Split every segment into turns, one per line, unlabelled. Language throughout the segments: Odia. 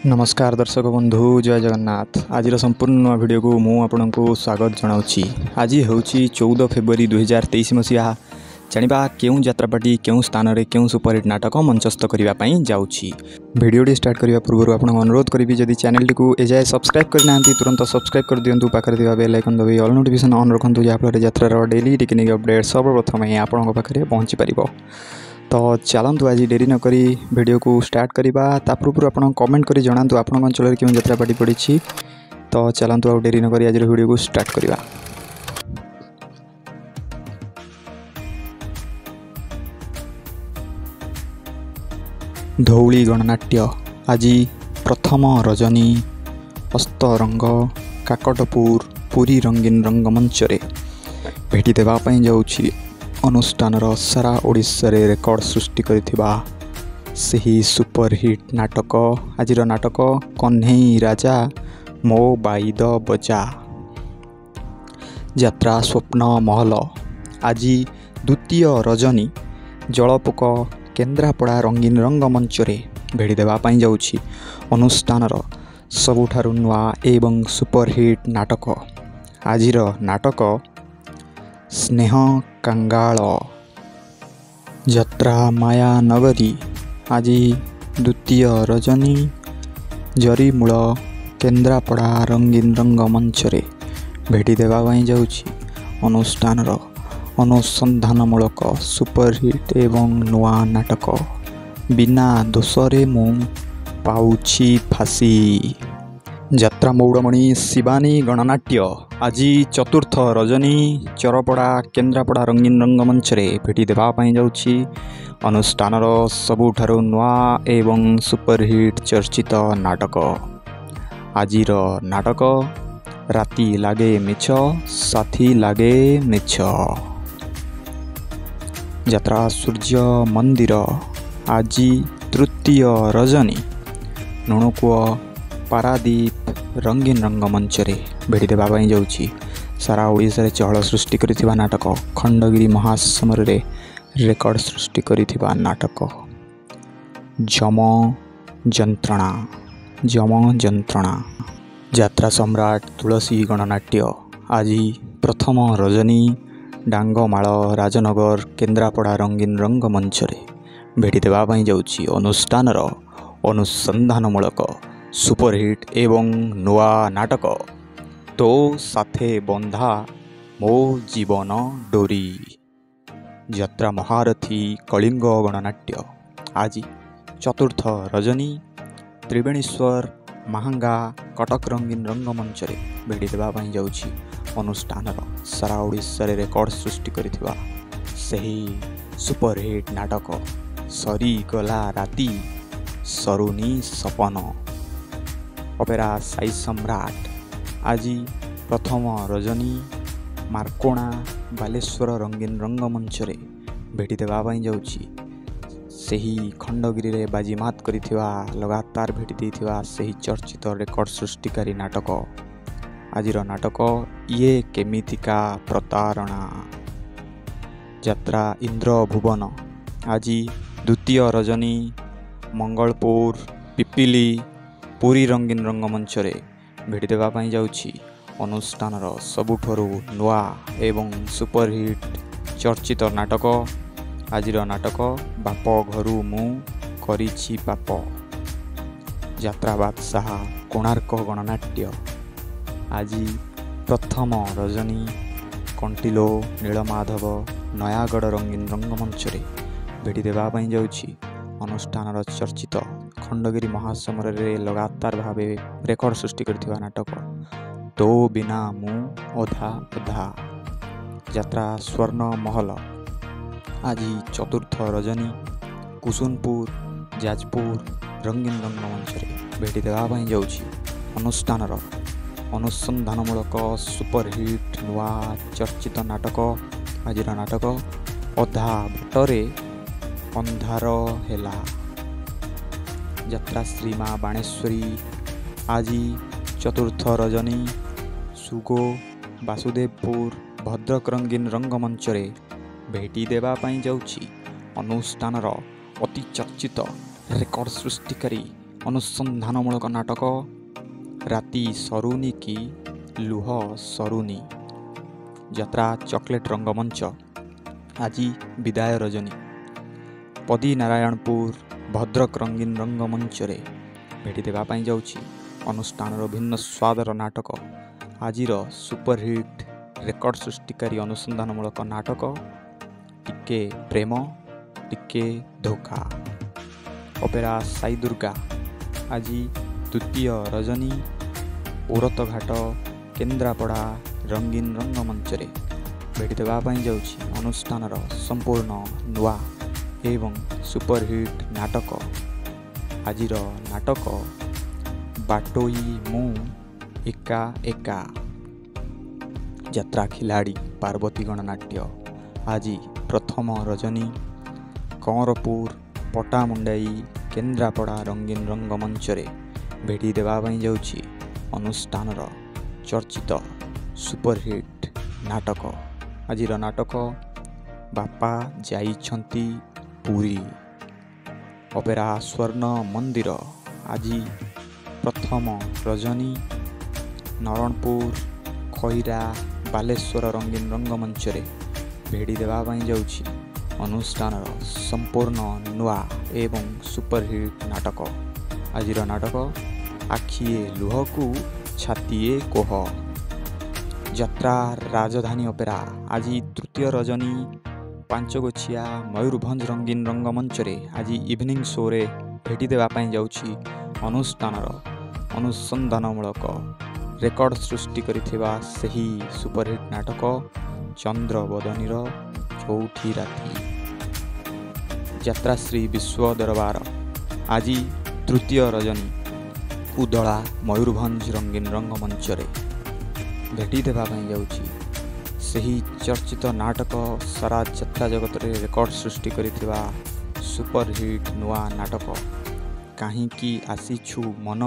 ନମସ୍କାର ଦର୍ଶକ ବନ୍ଧୁ ଜୟ ଜଗନ୍ନାଥ ଆଜିର ସମ୍ପୂର୍ଣ୍ଣ ନୂଆ ଭିଡ଼ିଓକୁ ମୁଁ ଆପଣଙ୍କୁ ସ୍ୱାଗତ ଜଣାଉଛି। ଆଜି ହେଉଛି ଚଉଦ ଫେବୃଆରୀ ଦୁଇହଜାର ତେଇଶ ମସିହା। ଜାଣିବା କେଉଁ ଯାତ୍ରାପାର୍ଟି କେଉଁ ସ୍ଥାନରେ କେଉଁ ସୁପରହିଟ୍ ନାଟକ ମଞ୍ଚସ୍ଥ କରିବା ପାଇଁ ଯାଉଛି। ଭିଡ଼ିଓଟି ଷ୍ଟାର୍ଟ କରିବା ପୂର୍ବରୁ ଆପଣଙ୍କୁ ଅନୁରୋଧ କରିବି ଯଦି ଚ୍ୟାନେଲଟିକୁ ଏଯାଏ ସବସ୍କ୍ରାଇବ୍ କରିନାହାନ୍ତି ତୁରନ୍ତ ସବସ୍କ୍ରାଇବ୍ କରିଦିଅନ୍ତୁ। ପାଖରେ ଥିବା ବେଲ୍ ଆଇକନ୍ ଦବାଇ ଅଲ୍ ନୋଟିଫିକେସନ୍ ଅନ୍ ରଖନ୍ତୁ ଯାହାଫଳରେ ଯାତ୍ରାର ଡେଲି ଟେକ୍ନିକ୍ ଅପଡ଼େଟ୍ ସର୍ବପ୍ରଥମେ ଆପଣଙ୍କ ପାଖରେ ପହଞ୍ଚିପାରିବ ତ ଚାଲନ୍ତୁ ଆଜି ଡେରି ନକରି ଭିଡ଼ିଓକୁ ଷ୍ଟାର୍ଟ କରିବା। ତା ପୂର୍ବରୁ ଆପଣ କମେଣ୍ଟ କରି ଜଣାନ୍ତୁ ଆପଣଙ୍କ ଅଞ୍ଚଳରେ କେଉଁ ଯାତ୍ରାପାର୍ଟି ପଡ଼ିଛି। ତ ଚାଲନ୍ତୁ ଆଉ ଡେରି ନକରି ଆଜିର ଭିଡ଼ିଓକୁ ଷ୍ଟାର୍ଟ କରିବା। ଧଉଳି ଗଣନାଟ୍ୟ ଆଜି ପ୍ରଥମ ରଜନୀ। ଅସ୍ତରଙ୍ଗ କାକଟପୁର ପୁରୀ ରଙ୍ଗୀନ ରଙ୍ଗମଞ୍ଚରେ ଭେଟି ଦେବା ପାଇଁ ଯାଉଛି। ଅନୁଷ୍ଠାନର ସାରା ଓଡ଼ିଶାରେ ରେକର୍ଡ଼ ସୃଷ୍ଟି କରିଥିବା ସେହି ସୁପରହିଟ୍ ନାଟକ ଆଜିର ନାଟକ କହ୍ନେଇ ରାଜା ମୋ ବାଇଦ ବଜା। ଯାତ୍ରା ସ୍ୱପ୍ନ ମହଲ। ଆଜି ଦ୍ୱିତୀୟ ରଜନୀ। ଜଳପୋକ କେନ୍ଦ୍ରାପଡ଼ା ରଙ୍ଗୀନ ରଙ୍ଗମଞ୍ଚରେ ଭିଡ଼ି ଦେବା ପାଇଁ ଯାଉଛି ଅନୁଷ୍ଠାନର ସବୁଠାରୁ ନୂଆ ଏବଂ ସୁପରହିଟ୍ ନାଟକ। ଆଜିର ନାଟକ ସ୍ନେହ କାଙ୍ଗାଳ ଯାତ୍ରା ମାୟା ନଗରୀ ଆଜି ଦ୍ୱିତୀୟ ରଜନୀ ଜରିମୂଳ କେନ୍ଦ୍ରାପଡ଼ା ରଙ୍ଗୀନ ରଙ୍ଗମଞ୍ଚରେ ଭେଟି ଦେବା ପାଇଁ ଯାଉଛି ଅନୁଷ୍ଠାନର ଅନୁସନ୍ଧାନମୂଳକ ସୁପରହିଟ୍ ଏବଂ ନୂଆ ନାଟକ ବିନା ଦୋଷରେ ମୁଁ ପାଉଛି ଫାଶୀ। ଯାତ୍ରା ମୌଡ଼ମଣି ଶିବାନୀ ଗଣନାଟ୍ୟ। ଆଜି ଚତୁର୍ଥ ରଜନୀ ଚରପଡ଼ା କେନ୍ଦ୍ରାପଡ଼ା ରଙ୍ଗୀନ ରଙ୍ଗମଞ୍ଚରେ ଭେଟି ଦେବା ପାଇଁ ଯାଉଛି। ଅନୁଷ୍ଠାନର ସବୁଠାରୁ ନୂଆ ଏବଂ ସୁପରହିଟ୍ ଚର୍ଚ୍ଚିତ ନାଟକ। ଆଜିର ନାଟକ ରାତି ଲାଗେ ମିଛ ସାଥୀ ଲାଗେ ମିଛ। ଯାତ୍ରା ସୂର୍ଯ୍ୟ ମନ୍ଦିର ଆଜି ତୃତୀୟ ରଜନୀ। ନୁଣୁକୂଅ ପାରାଦୀପ ରଙ୍ଗୀନ ରଙ୍ଗମଞ୍ଚରେ ଭେଟି ଦେବା ପାଇଁ ଯାଉଛି ସାରା ଓଡ଼ିଶାରେ ଚହଳ ସୃଷ୍ଟି କରିଥିବା ନାଟକ ଖଣ୍ଡଗିରି ମହାସମରରେ ରେକର୍ଡ଼ ସୃଷ୍ଟି କରିଥିବା ନାଟକ। ଯମ ଯନ୍ତ୍ରଣା ଯମ ଯନ୍ତ୍ରଣା। ଯାତ୍ରା ସମ୍ରାଟ ତୁଳସୀ ଗଣନାଟ୍ୟ। ଆଜି ପ୍ରଥମ ରଜନୀ ଡାଙ୍ଗମାଳ ରାଜନଗର କେନ୍ଦ୍ରାପଡ଼ା ରଙ୍ଗୀନ ରଙ୍ଗମଞ୍ଚରେ ଭେଟି ଦେବା ପାଇଁ ଯାଉଛି ଅନୁଷ୍ଠାନର ଅନୁସନ୍ଧାନମୂଳକ ସୁପରହିଟ୍ ଏବଂ ନୂଆ ନାଟକ ତୋ ସାଥେ ବନ୍ଧା ମୋ ଜୀବନ ଡୋରି ଯାତ୍ରା ମହାରଥୀ କଳିଙ୍ଗ ଗଣନାଟ୍ୟ ଆଜି ଚତୁର୍ଥ ରଜନୀ ତ୍ରିବେଣୀଶ୍ୱର ମାହାଙ୍ଗା କଟକ ରଙ୍ଗୀନ ରଙ୍ଗମଞ୍ଚରେ ଭିଡ଼ି ଦେବା ପାଇଁ ଯାଉଛି ଅନୁଷ୍ଠାନର ସାରା ଓଡ଼ିଶାରେ ରେକର୍ଡ଼ ସୃଷ୍ଟି କରିଥିବା ସେହି ସୁପରହିଟ୍ ନାଟକ ସରିଗଲା ରାତି ସରୁନି ସପନ ଅପେରା ସାଇ ସମ୍ରାଟ ଆଜି ପ୍ରଥମ ରଜନୀ ମାର୍କୋଣା ବାଲେଶ୍ୱର ରଙ୍ଗୀନ ରଙ୍ଗମଞ୍ଚରେ ଭେଟି ଦେବା ପାଇଁ ଯାଉଛି ସେହି ଖଣ୍ଡଗିରିରେ ବାଜିମାତ କରିଥିବା ଲଗାତାର ଭେଟି ଦେଇଥିବା ସେହି ଚର୍ଚ୍ଚିତ ରେକର୍ଡ଼ ସୃଷ୍ଟିକାରୀ ନାଟକ ଆଜିର ନାଟକ ଇଏ କେମିତିକା ପ୍ରତାରଣା ଯାତ୍ରା ଇନ୍ଦ୍ର ଭୁବନ ଆଜି ଦ୍ୱିତୀୟ ରଜନୀ ମଙ୍ଗଳପୁର ପିପିଲି ପୁରୀ ରଙ୍ଗୀନ ରଙ୍ଗମଞ୍ଚରେ ଭେଟି ଦେବା ପାଇଁ ଯାଉଛି ଅନୁଷ୍ଠାନର ସବୁଠାରୁ ନୂଆ ଏବଂ ସୁପରହିଟ୍ ଚର୍ଚ୍ଚିତ ନାଟକ। ଆଜିର ନାଟକ ବାପ ଘରୁ ମୁଁ କରିଛି ପାପ। ଯାତ୍ରା ବାଦଶାହା କୋଣାର୍କ ଗଣନାଟ୍ୟ। ଆଜି ପ୍ରଥମ ରଜନୀ କଣ୍ଟିଲୋ ନୀଳମାଧବ ନୟାଗଡ଼ ରଙ୍ଗୀନ ରଙ୍ଗମଞ୍ଚରେ ଭେଟି ଦେବା ପାଇଁ ଯାଉଛି ଅନୁଷ୍ଠାନର ଚର୍ଚ୍ଚିତ ଖଣ୍ଡଗିରି ମହାସମରରେ ଲଗାତାର ଭାବେ ରେକର୍ଡ଼ ସୃଷ୍ଟି କରିଥିବା ନାଟକ ତୋ ବିନା ମୁଁ ଅଧା ଅଧା ଯାତ୍ରା ସ୍ୱର୍ଣ୍ଣ ମହଲ ଆଜି ଚତୁର୍ଥ ରଜନୀ କୁସୁନପୁର ଯାଜପୁର ରଙ୍ଗୀନ ରଙ୍ଗମଞ୍ଚରେ ଭେଟି ଦେବା ପାଇଁ ଯାଉଛି। ଅନୁଷ୍ଠାନର ଅନୁସନ୍ଧାନମୂଳକ ସୁପରହିଟ୍ ନୂଆ ଚର୍ଚ୍ଚିତ ନାଟକ। ଆଜିର ନାଟକ ଅଧା ବାଟରେ ଅନ୍ଧାର ହେଲା ଯାତ୍ରା ଶ୍ରୀ ମା ବାଣେଶ୍ୱରୀ ଆଜି ଚତୁର୍ଥ ରଜନୀ ସୁଗୋ ବାସୁଦେବପୁର ଭଦ୍ରକ ରଙ୍ଗୀନ ରଙ୍ଗମଞ୍ଚରେ ଭେଟି ଦେବା ପାଇଁ ଯାଉଛି ଅନୁଷ୍ଠାନର ଅତି ଚର୍ଚ୍ଚିତ ରେକର୍ଡ଼ ସୃଷ୍ଟିକାରୀ ଅନୁସନ୍ଧାନମୂଳକ ନାଟକ ରାତି ସରୁନି କି ଲୁହ ସରୁନି ଯାତ୍ରା ଚକୋଲେଟ୍ ରଙ୍ଗମଞ୍ଚ ଆଜି ବିଦାୟ ରଜନୀ ପଦୀ ନାରାୟଣପୁର ଭଦ୍ରକ ରଙ୍ଗୀନ ରଙ୍ଗମଞ୍ଚରେ ଭେଟି ଦେବା ପାଇଁ ଯାଉଛି ଅନୁଷ୍ଠାନର ଭିନ୍ନ ସ୍ୱାଦର ନାଟକ। ଆଜିର ସୁପରହିଟ୍ ରେକର୍ଡ ସୃଷ୍ଟିକାରୀ ଅନୁସନ୍ଧାନମୂଳକ ନାଟକ ଟିକେ ପ୍ରେମ ଟିକେ ଧୋକା। ଅପେରା ସାଇ ଦୁର୍ଗା ଆଜି ତୃତୀୟ ରଜନୀ ଔରତଘାଟ କେନ୍ଦ୍ରାପଡ଼ା ରଙ୍ଗୀନ ରଙ୍ଗମଞ୍ଚରେ ଭେଟି ଦେବା ପାଇଁ ଯାଉଛି ଅନୁଷ୍ଠାନର ସମ୍ପୂର୍ଣ୍ଣ ନୂଆ ଏବଂ ସୁପରହିଟ୍ ନାଟକ। ଆଜିର ନାଟକ ବାଟୋଇ ମୁଁ ଏକା ଏକା। ଯାତ୍ରା ଖିଲାଡ଼ି ପାର୍ବତୀ ଗଣନାଟ୍ୟ। ଆଜି ପ୍ରଥମ ରଜନୀ। କଅଁରପୁର ପଟାମୁଣ୍ଡାଇ କେନ୍ଦ୍ରାପଡ଼ା ରଙ୍ଗୀନ ରଙ୍ଗମଞ୍ଚରେ ଭେଟି ଦେବା ପାଇଁ ଯାଉଛି ଅନୁଷ୍ଠାନର ଚର୍ଚ୍ଚିତ ସୁପରହିଟ୍ ନାଟକ। ଆଜିର ନାଟକ ବାପା ଯାଇଛନ୍ତି ପୁରୀ। ଅପେରା ସ୍ୱର୍ଣ୍ଣ ମନ୍ଦିର। ଆଜି ପ୍ରଥମ ରଜନୀ। ନରଣପୁର ଖଇରା ବାଲେଶ୍ୱର ରଙ୍ଗୀନ ରଙ୍ଗମଞ୍ଚରେ ଭେଡ଼ି ଦେବା ପାଇଁ ଯାଉଛି ଅନୁଷ୍ଠାନର ସମ୍ପୂର୍ଣ୍ଣ ନୂଆ ଏବଂ ସୁପରହିଟ୍ ନାଟକ। ଆଜିର ନାଟକ ଆଖିଏ ଲୁହକୁ ଛାତିଏ କୋହ। ଯାତ୍ରା ରାଜଧାନୀ ଅପେରା। ଆଜି ତୃତୀୟ ରଜନୀ ପାଞ୍ଚଗୋଛିଆ ମୟୂରଭଞ୍ଜ ରଙ୍ଗୀନ ରଙ୍ଗମଞ୍ଚରେ ଆଜି ଇଭିନିଂ ଶୋରେ ଭେଟି ଦେବା ପାଇଁ ଯାଉଛି ଅନୁଷ୍ଠାନର ଅନୁସନ୍ଧାନମୂଳକ। ରେକର୍ଡ ସୃଷ୍ଟି କରିଥିବା ସେହି ସୁପରହିଟ୍ ନାଟକ ଚନ୍ଦ୍ରବଦନୀର ଚଉଠି ରାତି। ଯାତ୍ରାଶ୍ରୀ ବିଶ୍ୱ ଦରବାର। ଆଜି ତୃତୀୟ ରଜନୀ। ଉଦଳା ମୟୂରଭଞ୍ଜ ରଙ୍ଗୀନ ରଙ୍ଗମଞ୍ଚରେ ଭେଟି ଦେବା ପାଇଁ ଯାଉଛି ସେହି ଚର୍ଚ୍ଚିତ ନାଟକ ସାରା ଯାତ୍ରା ଜଗତରେ ରେକର୍ଡ ସୃଷ୍ଟି କରିଥିବା ସୁପରହିଟ୍ ନୂଆ ନାଟକ। କାହିଁକି ଆସିଛୁ ମନ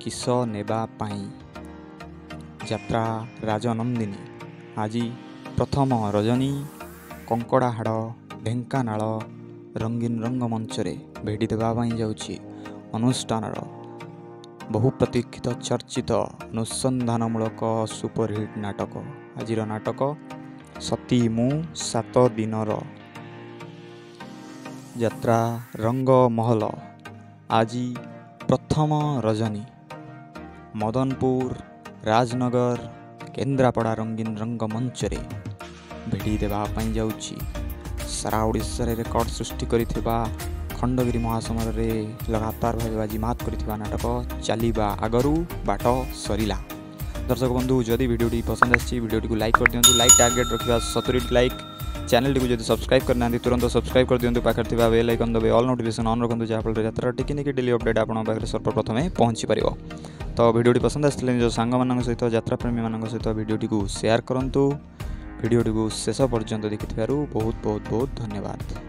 କିସ ନେବା ପାଇଁ? ଯାତ୍ରା ରାଜନନ୍ଦିନୀ। ଆଜି ପ୍ରଥମ ରଜନୀ କଙ୍କଡ଼ାହାଡ଼ ଢେଙ୍କାନାଳ ରଙ୍ଗୀନ ରଙ୍ଗମଞ୍ଚରେ ଭେଟି ଦେବା ପାଇଁ ଯାଉଛି ଅନୁଷ୍ଠାନର ବହୁ ପ୍ରତୀକ୍ଷିତ ଚର୍ଚ୍ଚିତ ଅନୁସନ୍ଧାନମୂଳକ ସୁପରହିଟ୍ ନାଟକ। ଆଜିର ନାଟକ ସତୀ ମୁଁ ସାତ ଦିନର। ଯାତ୍ରା ରଙ୍ଗମହଲ ଆଜି ପ୍ରଥମ ରଜନୀ। ମଦନପୁର ରାଜନଗର କେନ୍ଦ୍ରାପଡ଼ା ରଙ୍ଗୀନ ରଙ୍ଗମଞ୍ଚରେ ଭିଡ଼ି ଦେବା ପାଇଁ ଯାଉଛି। ସାରା ଓଡ଼ିଶାରେ ରେକର୍ଡ ସୃଷ୍ଟି କରିଥିବା ଖଣ୍ଡଗିରି ମହାସମରରେ ଲଗାତାର ଭାବେ ବାଜିମାତ କରିଥିବା ନାଟକ ଚାଲିବା ଆଗରୁ ବାଟ ସରିଲା। ଦର୍ଶକ ବନ୍ଧୁ ଯଦି ଭିଡ଼ିଓଟି ପସନ୍ଦ ଆସିଛି ଭିଡ଼ିଓଟିକୁ ଲାଇକ୍ କରିଦିଅନ୍ତୁ ଲାଇକ୍ ଟାର୍ଗେଟ୍ ରଖିବା ସତୁରି ଲାଇକ୍ ଚ୍ୟାନେଲଟିକୁ ଯଦି ସବସ୍କ୍ରାଇବ୍ କରିନାହାନ୍ତି ତୁରନ୍ତ ସବସ୍କ୍ରାଇବ୍ କରିଦିଅନ୍ତୁ ପାଖରେ ଥିବା ବେଲ୍ ଆଇକନ୍ ଦେବେ ଅଲ୍ ନୋଟିଫିକେସନ୍ ଅନ୍ ରଖନ୍ତୁ ଯାହାଫଳରେ ଯାତ୍ରା ଟିକେ ଟିକେ ଡେଲି ଅପଡ଼େଟ୍ ଆପଣଙ୍କ ପାଖରେ ସର୍ବପ୍ରଥମେ ପହଞ୍ଚିପାରିବ ତ ଭିଡ଼ିଓଟି ପସନ୍ଦ ଆସିଥିଲେ ନିଜ ସାଙ୍ଗମାନଙ୍କ ସହିତ ଯାତ୍ରାପ୍ରେମୀମାନଙ୍କ ସହିତ ଭିଡ଼ିଓଟିକୁ ସେୟାର କରନ୍ତୁ ଭିଡ଼ିଓଟିକୁ ଶେଷ ପର୍ଯ୍ୟନ୍ତ ଦେଖିଥିବାରୁ ବହୁତ ବହୁତ ବହୁତ ଧନ୍ୟବାଦ